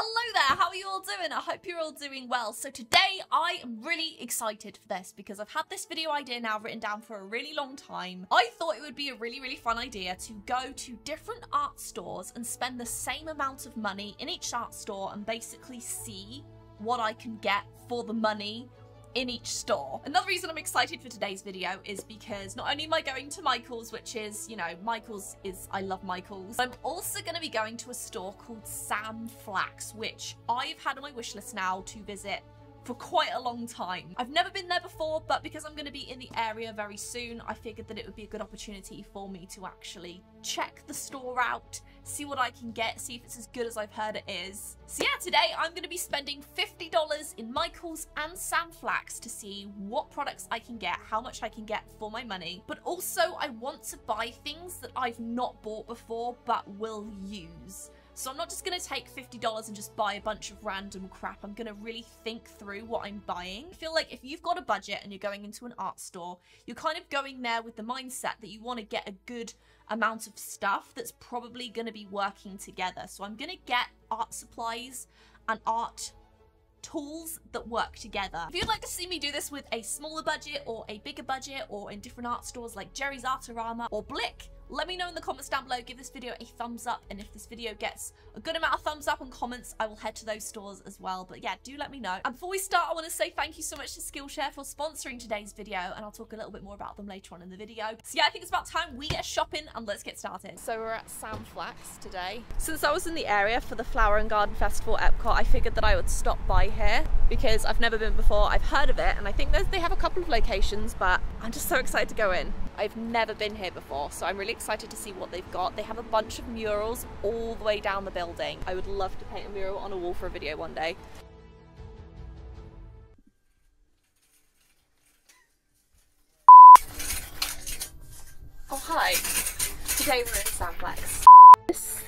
Hello there, how are you all doing? I hope you're all doing well. So today I am really excited for this because I've had this video idea now written down for a really long time. I thought it would be a really, really fun idea to go to different art stores and spend the same amount of money in each art store and basically see what I can get for the money in each store. Another reason I'm excited for today's video is because not only am I going to Michael's, which is, you know, Michael's is, I love Michael's, I'm also going to be going to a store called Sam Flax, which I've had on my wish list now to visit for quite a long time. I've never been there before, but because I'm going to be in the area very soon, I figured that it would be a good opportunity for me to actually check the store out, see what I can get, see if it's as good as I've heard it is. So yeah, today I'm going to be spending $50 in Michaels and Sam Flax to see what products I can get, how much I can get for my money, but also I want to buy things that I've not bought before but will use. So I'm not just going to take $50 and just buy a bunch of random crap. I'm going to really think through what I'm buying. I feel like if you've got a budget and you're going into an art store, you're kind of going there with the mindset that you want to get a good amount of stuff that's probably going to be working together. So I'm going to get art supplies and art tools that work together. If you'd like to see me do this with a smaller budget or a bigger budget or in different art stores like Jerry's Artorama or Blick, let me know in the comments down below, give this video a thumbs up, and if this video gets a good amount of thumbs up and comments, I will head to those stores as well. But yeah, do let me know. And before we start, I want to say thank you so much to Skillshare for sponsoring today's video, and I'll talk a little bit more about them later on in the video. So yeah, I think it's about time we get shopping, and let's get started. So we're at Sam Flax today. Since I was in the area for the Flower and Garden Festival at Epcot, I figured that I would stop by here because I've never been before. I've heard of it, and I think they have a couple of locations, but I'm just so excited to go in. I've never been here before, so I'm really excited to see what they've got. They have a bunch of murals all the way down the building. I would love to paint a mural on a wall for a video one day. Oh hi, today we're in Sam Flax. This,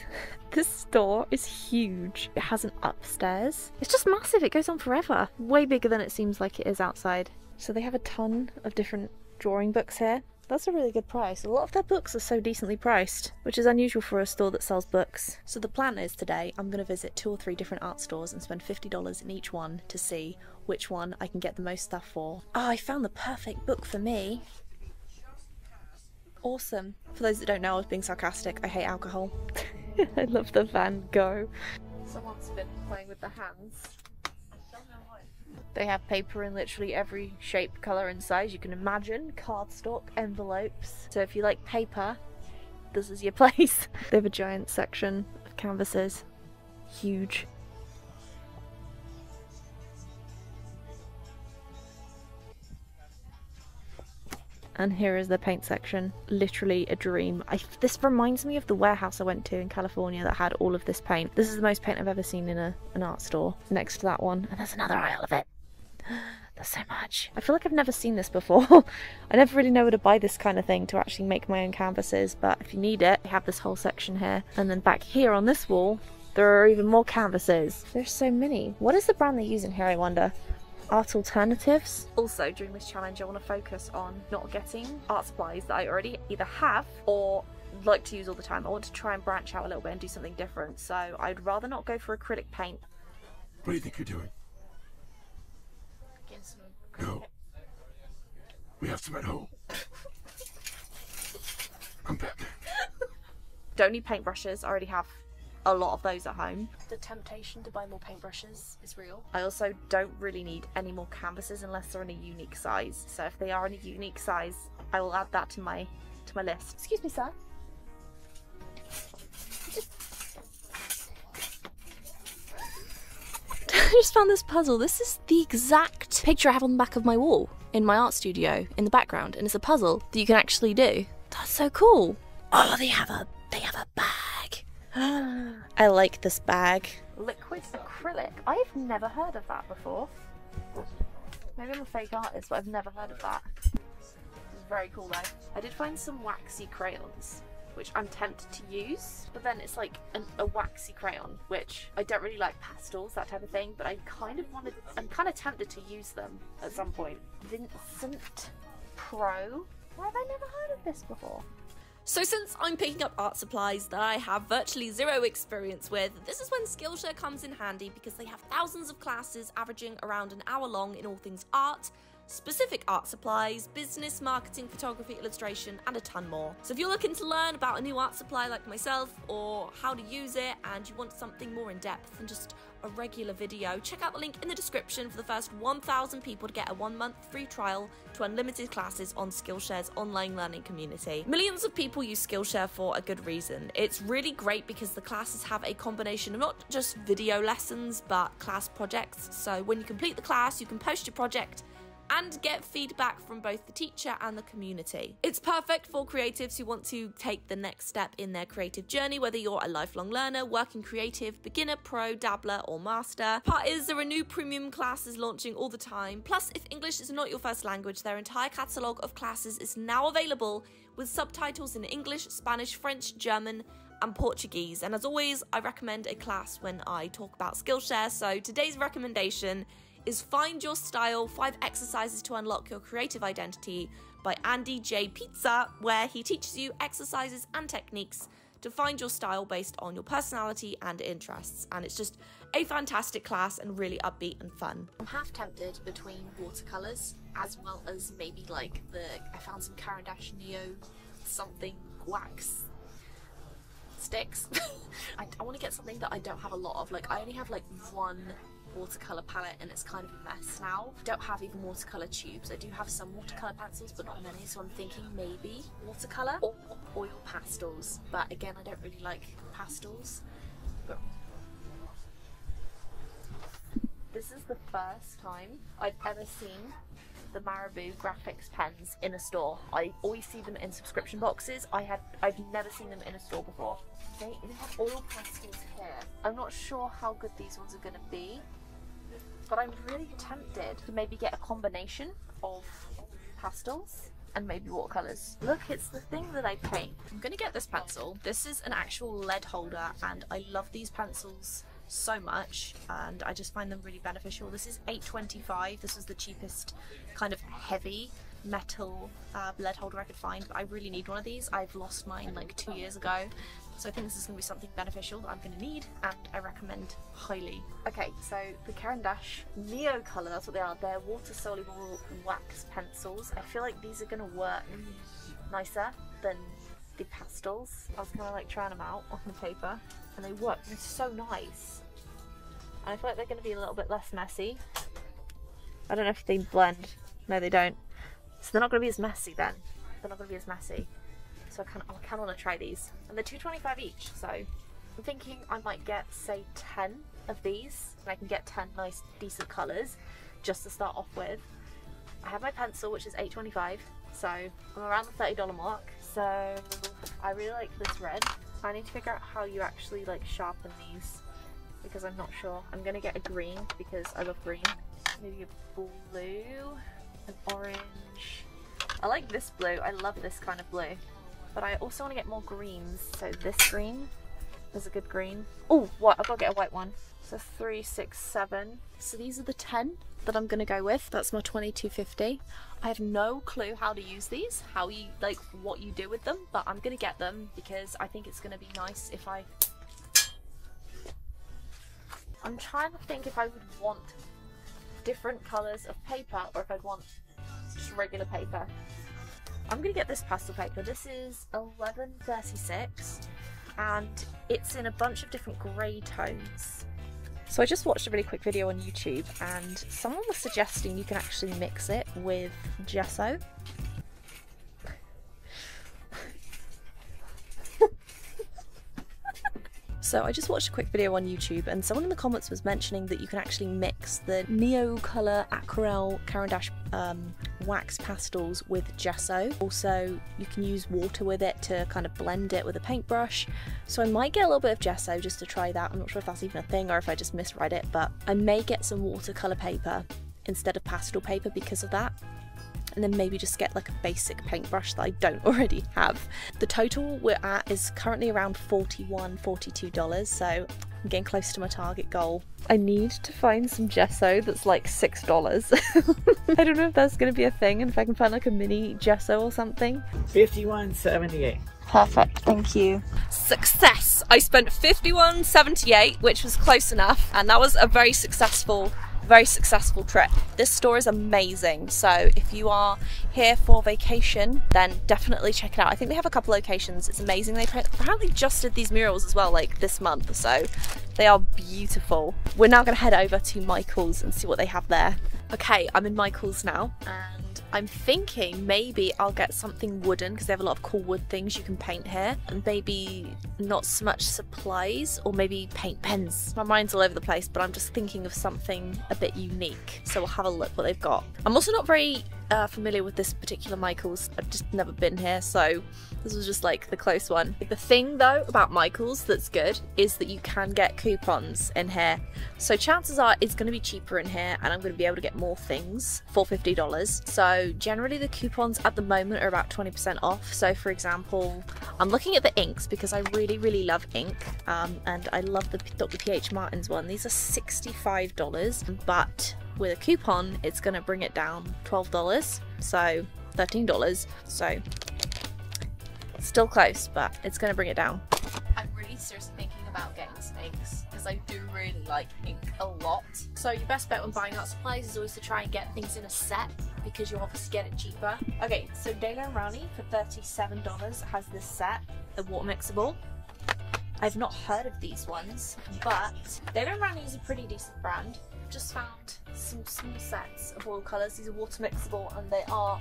this store is huge. It has an upstairs. It's just massive, it goes on forever. Way bigger than it seems like it is outside. So they have a ton of different drawing books here. That's a really good price. A lot of their books are so decently priced, which is unusual for a store that sells books. So the plan is today I'm going to visit two or three different art stores and spend $50 in each one to see which one I can get the most stuff for. Oh, I found the perfect book for me. Awesome. For those that don't know, I was being sarcastic. I hate alcohol. I love the Van Gogh. Someone's been playing with the hands. They have paper in literally every shape, colour and size you can imagine. Cardstock, envelopes. So if you like paper, this is your place. they have a giant section of canvases. Huge. and here is the paint section literally a dream I, this reminds me of the warehouse i went to in california that had all of this paint this is the most paint i've ever seen in a, an art store next to that one and there's another aisle of it there's so much i feel like i've never seen this before i never really know where to buy this kind of thing to actually make my own canvases but if you need it you have this whole section here and then back here on this wall there are even more canvases there's so many what is the brand they use in here i wonder art alternatives. Also, during this challenge, I want to focus on not getting art supplies that I already either have or like to use all the time. I want to try and branch out a little bit and do something different. So I'd rather not go for acrylic paint. What do you think you're doing? No. We have some at home. I'm Batman. Don't need paintbrushes. I already have a lot of those at home. The temptation to buy more paintbrushes is real. I also don't really need any more canvases unless they're in a unique size. So if they are in a unique size, I will add that to my to my list. Excuse me, sir. I just found this puzzle. This is the exact picture I have on the back of my wall in my art studio in the background, and it's a puzzle that you can actually do. That's so cool. Oh, they have a they have a bag. I like this bag. Liquid acrylic. I've never heard of that before. Maybe I'm a fake artist, but I've never heard of that. It's very cool though. I did find some waxy crayons, which I'm tempted to use, but then it's like an, a waxy crayon, which I don't really like pastels, that type of thing, but I kind of wanted, I'm kind of tempted to use them at some point. Vincent Pro. Why have I never heard of this before? So, since I'm picking up art supplies that I have virtually zero experience with, this is when Skillshare comes in handy because they have thousands of classes averaging around an hour long in all things art, specific art supplies, business, marketing, photography, illustration, and a ton more. So, if you're looking to learn about a new art supply like myself or how to use it and you want something more in depth than just a regular video, check out the link in the description for the first 1,000 people to get a one month free trial to unlimited classes on Skillshare's online learning community. Millions of people use Skillshare for a good reason. It's really great because the classes have a combination of not just video lessons but class projects. So when you complete the class, you can post your project and get feedback from both the teacher and the community. It's perfect for creatives who want to take the next step in their creative journey, whether you're a lifelong learner, working creative, beginner, pro, dabbler, or master. Part is there are new premium classes launching all the time. Plus, if English is not your first language, their entire catalogue of classes is now available with subtitles in English, Spanish, French, German, and Portuguese. And as always, I recommend a class when I talk about Skillshare. So today's recommendation is Find Your Style 5 Exercises to Unlock Your Creative Identity by Andy J. Pizza, where he teaches you exercises and techniques to find your style based on your personality and interests. And it's just a fantastic class and really upbeat and fun. I'm half tempted between watercolours as well as maybe like the I found some Caran d'Ache Neo something wax sticks. I, I want to get something that I don't have a lot of. Like I only have like one watercolor palette and it's kind of a mess now. I don't have even watercolor tubes. I do have some watercolor pencils but not many so I'm thinking maybe watercolor or oil pastels but again I don't really like pastels. But this is the first time I've ever seen the Marabu graphics pens in a store. I always see them in subscription boxes. I had I've never seen them in a store before. They, they have oil pastels here. I'm not sure how good these ones are going to be but I'm really tempted to maybe get a combination of pastels and maybe watercolours. Look, it's the thing that I paint. I'm gonna get this pencil. This is an actual lead holder and I love these pencils so much and I just find them really beneficial. This is 8.25. This is the cheapest kind of heavy metal uh, lead holder I could find but I really need one of these. I've lost mine like two years ago so I think this is going to be something beneficial that I'm going to need and I recommend highly. Okay, so the Caran d'Ache Neo Colour, that's what they are. They're water soluble wax pencils. I feel like these are going to work nicer than the pastels. I was kind of like trying them out on the paper and they work. They're so nice. And I feel like they're going to be a little bit less messy. I don't know if they blend. No, they don't. So they're not going to be as messy then. They're not going to be as messy so I kind of, I kind of want to try these. And they're 2.25 each, so I'm thinking I might get, say, 10 of these, and I can get 10 nice, decent colours just to start off with. I have my pencil, which is 8.25, so I'm around the $30 mark. So I really like this red. I need to figure out how you actually like sharpen these because I'm not sure. I'm gonna get a green because I love green. Maybe a blue, an orange. I like this blue. I love this kind of blue. But I also want to get more greens. So this green is a good green. Oh, what? I've got to get a white one. So three, six, seven. So these are the 10 that I'm going to go with. That's my 2250. I have no clue how to use these, how you, like, what you do with them, but I'm going to get them because I think it's going to be nice if I... I'm trying to think if I would want different colours of paper or if I'd want just regular paper. I'm going to get this pastel paper. This is 1136 and it's in a bunch of different grey tones. So I just watched a really quick video on YouTube and someone was suggesting you can actually mix it with gesso So I just watched a quick video on YouTube and someone in the comments was mentioning that you can actually mix the Neo Colour Aquarelle Caran d'Ache um, wax pastels with gesso. Also, you can use water with it to kind of blend it with a paintbrush. So I might get a little bit of gesso just to try that. I'm not sure if that's even a thing or if I just misread it, but I may get some watercolour paper instead of pastel paper because of that and then maybe just get like a basic paintbrush that I don't already have. The total we're at is currently around $41, $42, so I'm getting close to my target goal. I need to find some gesso that's like $6. I don't know if that's going to be a thing and if I can find like a mini gesso or something. 5178. Perfect, thank you. Success! I spent 51.78, which was close enough, and that was a very successful very successful trip. This store is amazing. So if you are here for vacation, then definitely check it out. I think they have a couple locations. It's amazing. They apparently just did these murals as well, like this month. So they are beautiful. We're now going to head over to Michael's and see what they have there. Okay, I'm in Michael's now and I'm thinking maybe I'll get something wooden because they have a lot of cool wood things you can paint here and maybe not so much supplies or maybe paint pens. My mind's all over the place but I'm just thinking of something a bit unique so we'll have a look what they've got. I'm also not very uh, familiar with this particular Michaels. I've just never been here, so this was just like the close one. The thing though about Michaels that's good is that you can get coupons in here. So chances are it's going to be cheaper in here and I'm going to be able to get more things for $50. So generally the coupons at the moment are about 20% off. So for example, I'm looking at the inks because I really, really love ink um, and I love the Dr. P.H. Martin's one. These are $65, but with a coupon, it's going to bring it down $12, so $13. So still close, but it's going to bring it down. I'm really seriously thinking about getting some inks because I do really like ink a lot. So your best bet when buying art supplies is always to try and get things in a set because you'll obviously get it cheaper. Okay, so Daler Rowney for $37 has this set, the water mixable. I've not heard of these ones, but Daler Rowney is a pretty decent brand. Just found some small sets of oil colours. These are water mixable and they are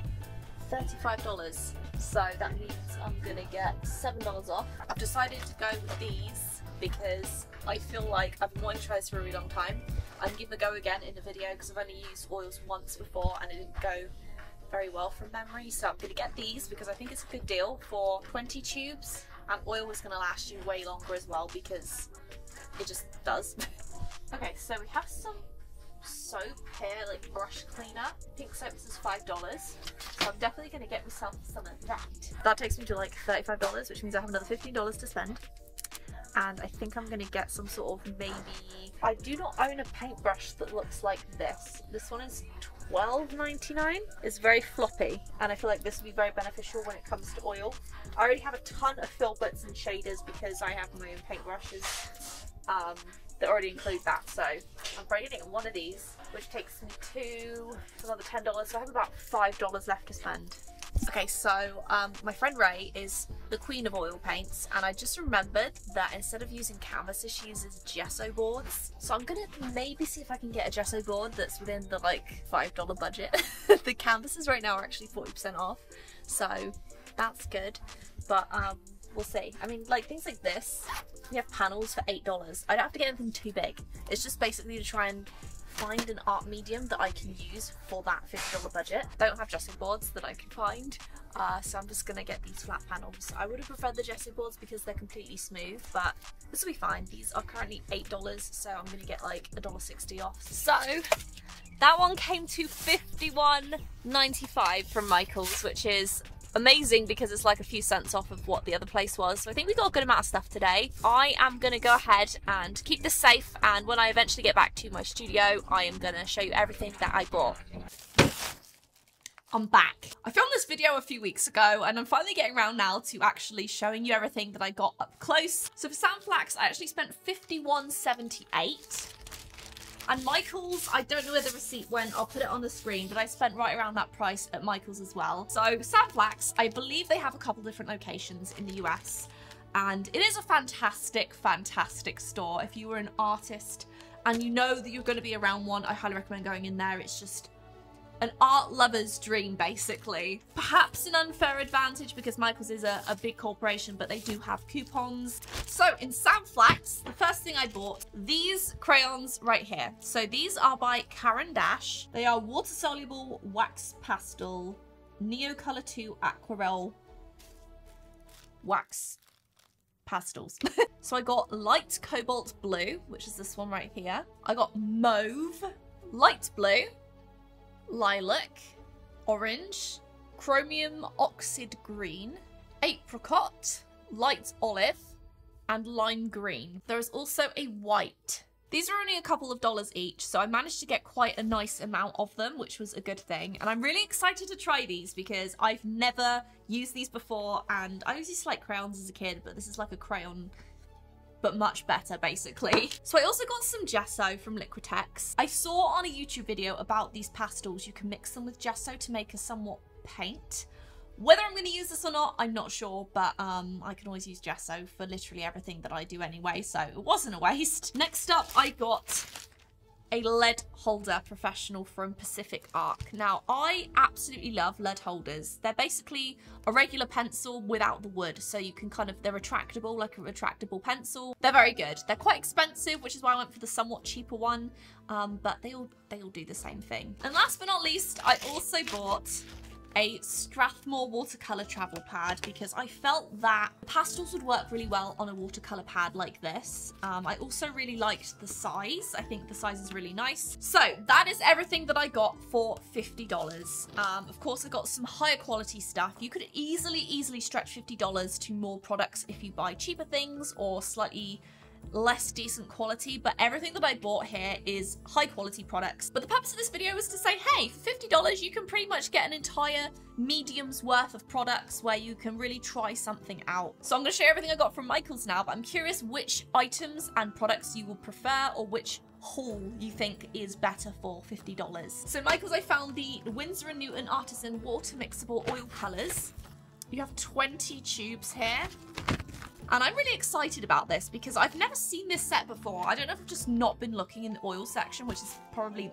$35. So that means I'm gonna get $7 off. I've decided to go with these because I feel like I've been wanting to try this for a really long time. I'm giving a go again in the video because I've only used oils once before and it didn't go very well from memory. So I'm gonna get these because I think it's a good deal for 20 tubes and oil is gonna last you way longer as well because it just does. okay, so we have some soap here, like brush cleaner. Pink soap is $5. So I'm definitely going to get myself some of that. That takes me to like $35, which means I have another $15 to spend. And I think I'm going to get some sort of maybe... I do not own a paintbrush that looks like this. This one is $12.99. It's very floppy and I feel like this would be very beneficial when it comes to oil. I already have a ton of filberts and shaders because I have my own paintbrushes. Um, that already include that. So I'm getting one of these, which takes me to another $10. So I have about $5 left to spend. Okay, so um, my friend Ray is the queen of oil paints, and I just remembered that instead of using canvases, she uses gesso boards. So I'm gonna maybe see if I can get a gesso board that's within the like $5 budget. the canvases right now are actually 40% off, so that's good. But um, we'll see. I mean, like things like this, we have panels for $8. I don't have to get anything too big. It's just basically to try and find an art medium that I can use for that $50 budget. I don't have gesso boards that I can find, uh, so I'm just to get these flat panels. I would have preferred the gesso boards because they're completely smooth, but this will be fine. These are currently $8, so I'm to get like $1.60 off. So that one came to $51.95 from Michaels, which is amazing because it's like a few cents off of what the other place was. So I think we got a good amount of stuff today. I am going to go ahead and keep this safe and when I eventually get back to my studio, I am going to show you everything that I bought. I'm back. I filmed this video a few weeks ago and I'm finally getting around now to actually showing you everything that I got up close. So for Sam Flax, I actually spent 51.78 and Michael's, I don't know where the receipt went. I'll put it on the screen, but I spent right around that price at Michael's as well. So Sam Flax, I believe they have a couple different locations in the US. And it is a fantastic, fantastic store. If you were an artist and you know that you're going to be around one, I highly recommend going in there. It's just an art lover's dream, basically. Perhaps an unfair advantage because Michaels is a, a, big corporation, but they do have coupons. So in Sam Flax, the first thing I bought, these crayons right here. So these are by Caran d'Ache. They are water-soluble wax pastel, Neocolor 2 aquarelle wax pastels. so I got light cobalt blue, which is this one right here. I got mauve, light blue, lilac, orange, chromium oxide green, apricot, light olive, and lime green. There is also a white These are only a couple of dollars each, so I managed to get quite a nice amount of them, which was a good thing. And I'm really excited to try these because I've never used these before, and I used to like crayons as a kid, but this is like a crayon but much better basically. So I also got some gesso from Liquitex. I saw on a YouTube video about these pastels, you can mix them with gesso to make a somewhat paint. Whether I'm going to use this or not, I'm not sure, but um, I can always use gesso for literally everything that I do anyway, so it wasn't a waste. Next up, I got a lead holder professional from Pacific Arc. Now, I absolutely love lead holders. They're basically a regular pencil without the wood, so you can kind of, they're retractable, like a retractable pencil. They're very good. They're quite expensive, which is why I went for the somewhat cheaper one, um, but they all, they all do the same thing. And last but not least, I also bought a Strathmore watercolour travel pad because I felt that pastels would work really well on a watercolour pad like this. Um, I also really liked the size. I think the size is really nice. So that is everything that I got for $50. Um, of course, I got some higher quality stuff. You could easily, easily stretch $50 to more products if you buy cheaper things or slightly less decent quality, but everything that I bought here is high quality products. But the purpose of this video is to say, hey, for $50, you can pretty much get an entire medium's worth of products where you can really try something out. So I'm going to share everything I got from Michaels now, but I'm curious which items and products you will prefer or which haul you think is better for $50. So Michaels, I found the Winsor & Newton Artisan Water Mixable Oil Colours. You have 20 tubes here. And I'm really excited about this because I've never seen this set before. I don't know if I've just not been looking in the oil section, which is probably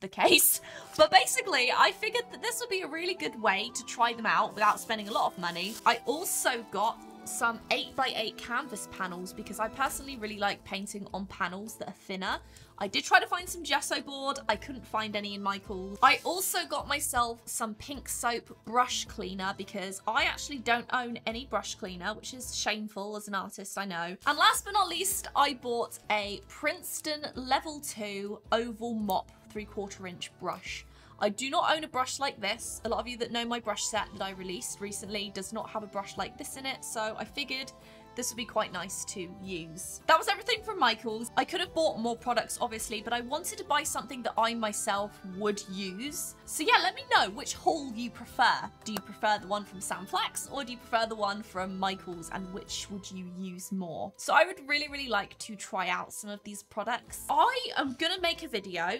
the case. But basically, I figured that this would be a really good way to try them out without spending a lot of money. I also got some 8x8 canvas panels because I personally really like painting on panels that are thinner. I did try to find some gesso board. I couldn't find any in Michael's. I also got myself some pink soap brush cleaner because I actually don't own any brush cleaner, which is shameful as an artist, I know. And last but not least, I bought a Princeton Level 2 oval mop three quarter inch brush. I do not own a brush like this. A lot of you that know my brush set that I released recently does not have a brush like this in it, so I figured this would be quite nice to use. That was everything from Michaels. I could have bought more products, obviously, but I wanted to buy something that I myself would use. So yeah, let me know which haul you prefer. Do you prefer the one from Sam Flax or do you prefer the one from Michaels and which would you use more? So I would really, really like to try out some of these products. I am gonna make a video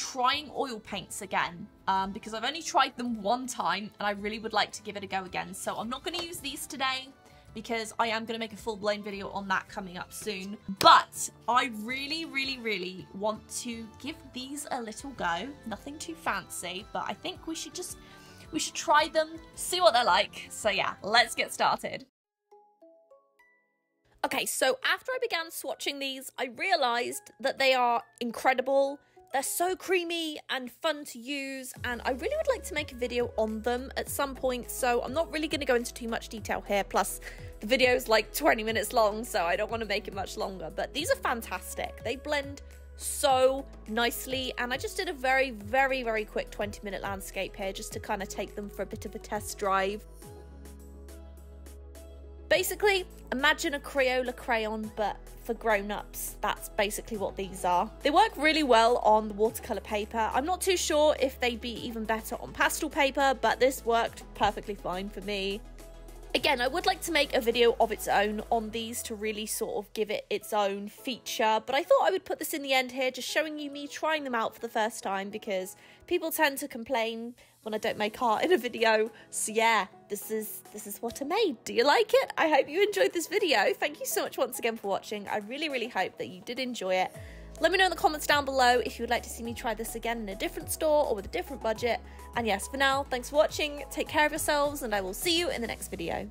trying oil paints again um, because I've only tried them one time and I really would like to give it a go again. So I'm not going to use these today because I am going to make a full-blown video on that coming up soon. But I really, really, really want to give these a little go. Nothing too fancy, but I think we should just, we should try them, see what they're like. So yeah, let's get started. Okay, so after I began swatching these, I realised that they are incredible they're so creamy and fun to use, and I really would like to make a video on them at some point, so I'm not really going to go into too much detail here. Plus, the video is like 20 minutes long, so I don't want to make it much longer. But these are fantastic. They blend so nicely, and I just did a very, very, very quick 20 minute landscape here just to kind of take them for a bit of a test drive. Basically, imagine a Crayola crayon, but for grown-ups. That's basically what these are. They work really well on the watercolour paper. I'm not too sure if they'd be even better on pastel paper, but this worked perfectly fine for me. Again, I would like to make a video of its own on these to really sort of give it its own feature, but I thought I would put this in the end here, just showing you me trying them out for the first time because people tend to complain when I don't make art in a video. So yeah, this is this is what I made. Do you like it? I hope you enjoyed this video. Thank you so much once again for watching. I really, really hope that you did enjoy it. Let me know in the comments down below if you would like to see me try this again in a different store or with a different budget. And yes, for now, thanks for watching, take care of yourselves, and I will see you in the next video.